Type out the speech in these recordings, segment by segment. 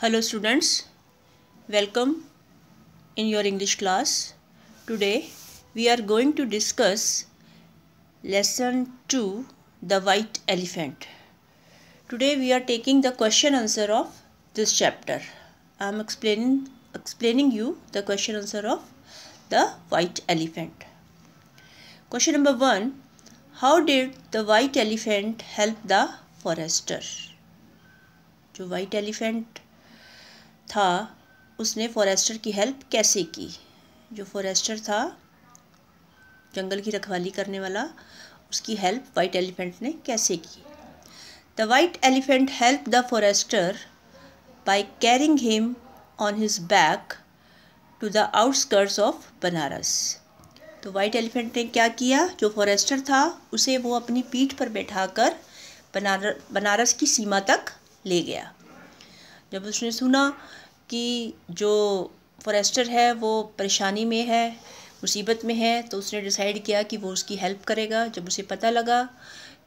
Hello students, welcome in your English class. Today we are going to discuss lesson 2 the white elephant. Today we are taking the question answer of this chapter. I am explaining explaining you the question answer of the white elephant. Question number 1 How did the white elephant help the forester? जो white elephant था, उसने forester की help कैसे की? जो forester था, जंगल की रखवाली करने वाला, उसकी हेल्प वाइट एलिफेंट ने कैसे की? The white elephant help the forester by carrying him on his back to the outskirts of Banaras तो वाइट एलिफेंट ने क्या किया? जो फॉरेस्टर था, उसे वो अपनी पीठ पर बैठाकर बनार, बनारस की सीमा तक ले गया। जब उसने सुना कि जो फॉरेस्टर है, वो परेशानी में है, मुसीबत में है तो उसने डिसाइड किया कि वो उसकी हेल्प करेगा। जब उसे पता लगा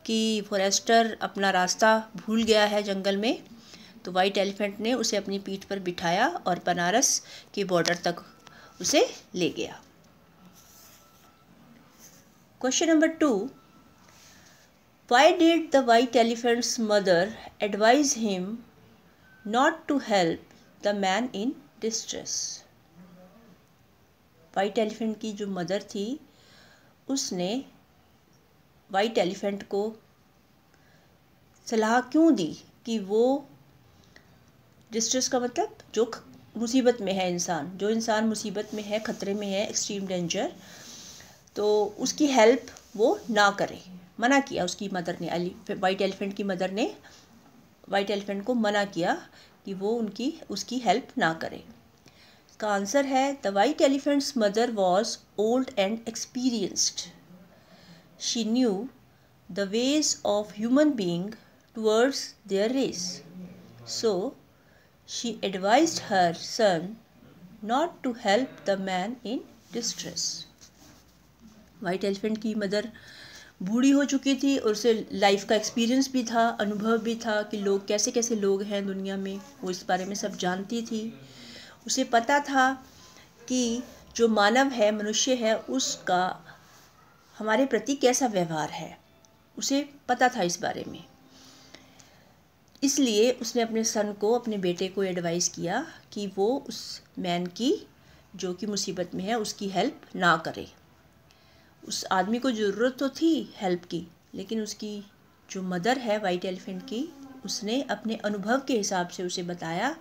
कि फॉरेस्टर अपना रास्ता भूल गया है जंगल में तो वाइट एलिफेंट ने उसे अपनी पीठ पर बिठाया और बनारस के बॉर्डर तक उसे ले गया। Question number two why did the white elephant's mother advise him not to help the man in distress? White elephant की जो मदर थी, उसने वाइट एलिफेंट को सलाह क्यों दी कि वो डिस्ट्रेस का मतलब जो मुसीबत में है इंसान, जो इंसान मुसीबत में है, ख़तरे में है एक्सट्रीम डेंजर तो उसकी हेल्प वो ना करे मना किया उसकी मदर ने वाइट एलिफेंट की मदर ने वाइट एलिफेंट को मना किया कि वो उनकी, उसकी हेल्प ना करें। इसका आंसर है the white elephant's mother was old and experienced she knew the ways of human being towards their race so she advise her son not to help the man in distress white elephant की mother बूढ़ी हो चुकी थी और उसे life का experience भी था, अनुभव भी था कि लोग कैसे कैसे लोग हैं दुनिया में, वो इस बारे में सब जानती थी। उसे पता था कि जो मानव है, मनुष्य है, उसका, हमारे प्रति कैसा व्यवहार है। उसे पता था इस बारे में। इसलिए उसने अपने सन को, अपने बेटे को एडवाइस किया कि वो उस मैन की, जो कि मुसीबत में है, उसकी हेल्प ना करे। उस आदमी को ज़रूरत तो थी हेल्प की, लेकिन उसकी जो मदर है वाइट एलिफेंट की, उसने अपने अनुभव के हिसाब से उसे बताया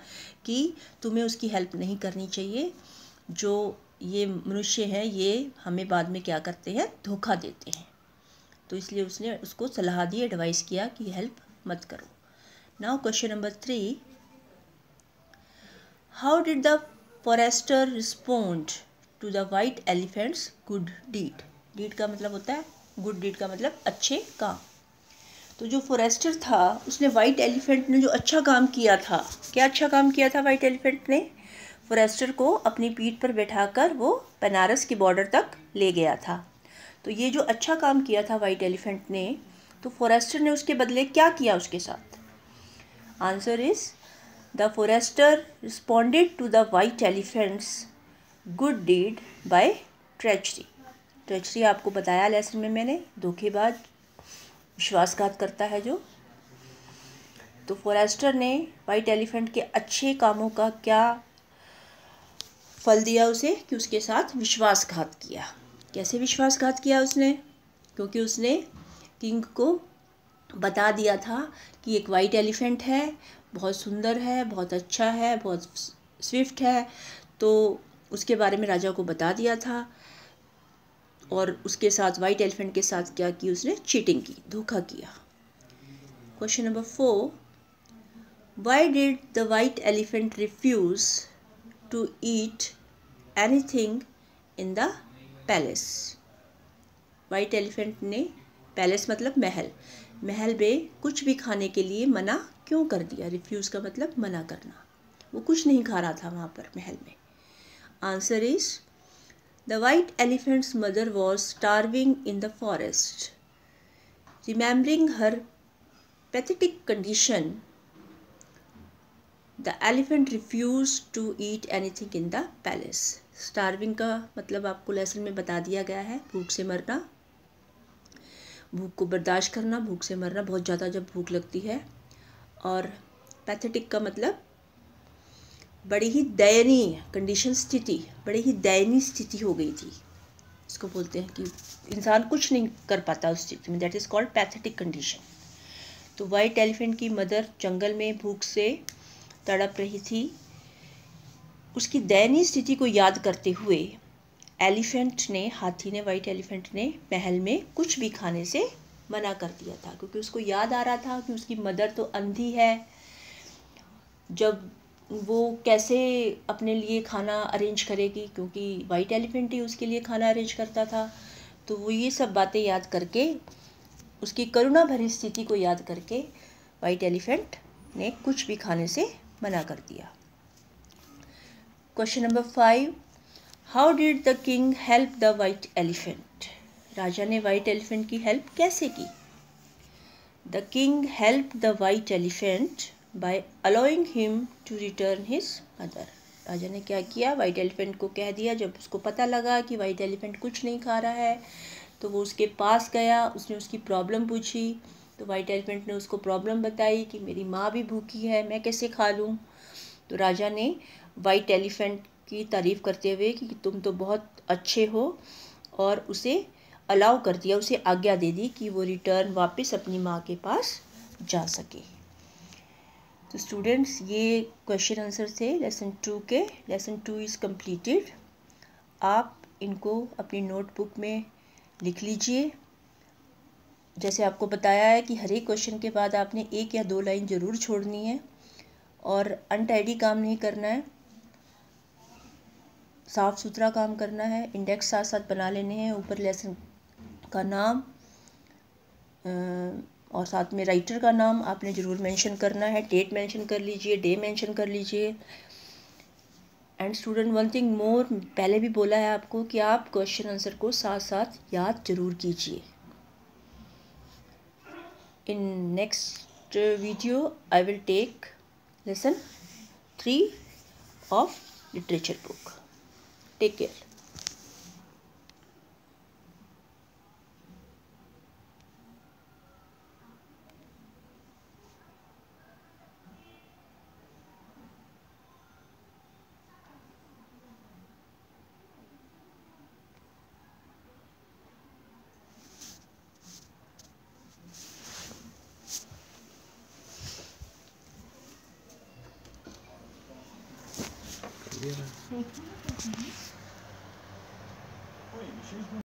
कि तुम्हें उसकी हेल्प नहीं करनी चाहिए। जो ये मनुष्य हैं, ये हमें बाद में क्या करते हैं? धोखा देते हैं। तो इसलिए उसने उसको सलाह दी एडवाइस किया कि हेल्प मत करो। Now question number three how did the forester respond to the white elephant's good deed deed का मतलब होता है गुड डीड का मतलब अच्छे काम। तो जो फॉरेस्टर था, उसने वाइट एलिफेंट ने जो अच्छा काम किया था, क्या अच्छा काम किया था वाइट एलिफेंट ने? फॉरेस्टर को अपनी पीठ पर बैठाकर वो बनारस के बॉर्डर तक ले गया था। तो ये जो अच्छा काम किया था वाइट एलिफेंट ने तो फॉरेस्टर ने उसके बदले क्या किया उसके साथ? Answer is the forester responded to the white elephant's good deed by treachery treachery आपको बताया लेसन में मैंने, धोखेबाज, विश्वासघात करता है जो। तो फॉरेस्टर ने वाइट एलिफेंट के अच्छे कामों का क्या फल दिया उसे? कि उसके साथ विश्वासघात किया। कैसे विश्वासघात किया उसने? क्योंकि उसने किंग को बता दिया था कि एक वाइट एलिफेंट है, बहुत सुंदर है, बहुत अच्छा है, बहुत स्विफ्ट है। तो उसके बारे में राजा को बता दिया था। और उसके साथ वाइट एलिफेंट के साथ क्या की उसने? चीटिंग की, धोखा किया। Question number four why did the white elephant refuse to eat anything in the palace white elephant ने पैलेस मतलब महल। महल में कुछ भी खाने के लिए मना क्यों कर दिया? रिफ्यूज़ का मतलब मना करना। वो कुछ नहीं खा रहा था वहाँ पर, महल में। Answer is The white elephant's mother was starving in the forest. Remembering her pathetic condition, the elephant refuse to eat anything in the palace starving का मतलब आपको लेसन में बता दिया गया है भूख से मरना। भूख को बर्दाश्त करना भूख से मरना बहुत ज़्यादा जब भूख लगती है। और पैथेटिक का मतलब बड़ी ही दयनीय कंडीशन स्थिति, बड़ी ही दयनीय स्थिति हो गई थी। इसको बोलते हैं कि इंसान कुछ नहीं कर पाता उस स्थिति में that is called pathetic condition तो वाइट एलिफेंट की मदर जंगल में भूख से तड़प रही थी। उसकी दयनीय स्थिति को याद करते हुए एलिफेंट ने, हाथी ने वाइट एलिफेंट ने महल में कुछ भी खाने से मना कर दिया था, क्योंकि उसको याद आ रहा था कि उसकी मदर तो अंधी है। जब वो कैसे अपने लिए खाना अरेंज करेगी? क्योंकि वाइट एलिफेंट ही उसके लिए खाना अरेंज करता था। तो वो ये सब बातें याद करके, उसकी करुणा भरी स्थिति को याद करके वाइट एलिफेंट ने कुछ भी खाने से मना कर दिया। Question number five how did the king help the white elephant राजा ने वाइट एलिफेंट की हेल्प कैसे की? The king help the white elephant by allowing him to return his mother राजा ने क्या किया? वाइट एलिफेंट को कह दिया। जब उसको पता लगा कि वाइट एलिफेंट कुछ नहीं खा रहा है तो वो उसके पास गया। उसने उसकी प्रॉब्लम पूछी। तो वाइट एलिफेंट ने उसको प्रॉब्लम बताई कि मेरी माँ भी भूखी है, मैं कैसे खा लूँ? तो राजा ने वाइट एलिफेंट की तारीफ़ करते हुए कि तुम तो बहुत अच्छे हो और उसे अलाउ कर दिया, उसे आज्ञा दे दी कि वो रिटर्न वापस अपनी माँ के पास जा सके। तो स्टूडेंट्स ये क्वेश्चन आंसर थे लेसन टू के लेसन टू इज़ कम्प्लीटेड आप इनको अपनी नोटबुक में लिख लीजिए। जैसे आपको बताया है कि हर एक क्वेश्चन के बाद आपने एक या दो लाइन ज़रूर छोड़नी है और अनटाइडी काम नहीं करना है। साफ़ सुथरा काम करना है इंडेक्स साथ साथ बना लेने हैं, ऊपर लेसन का नाम और साथ में राइटर का नाम आपने ज़रूर मेंशन करना है डेट मेंशन कर लीजिए डे मेंशन कर लीजिए। And student one thing more पहले भी बोला है आपको कि आप क्वेश्चन आंसर को साथ साथ याद ज़रूर कीजिए। In next video I will take lesson three of literature book ali, né? Uhum. Uhum. Oi,